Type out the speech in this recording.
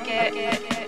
bucket. bucket.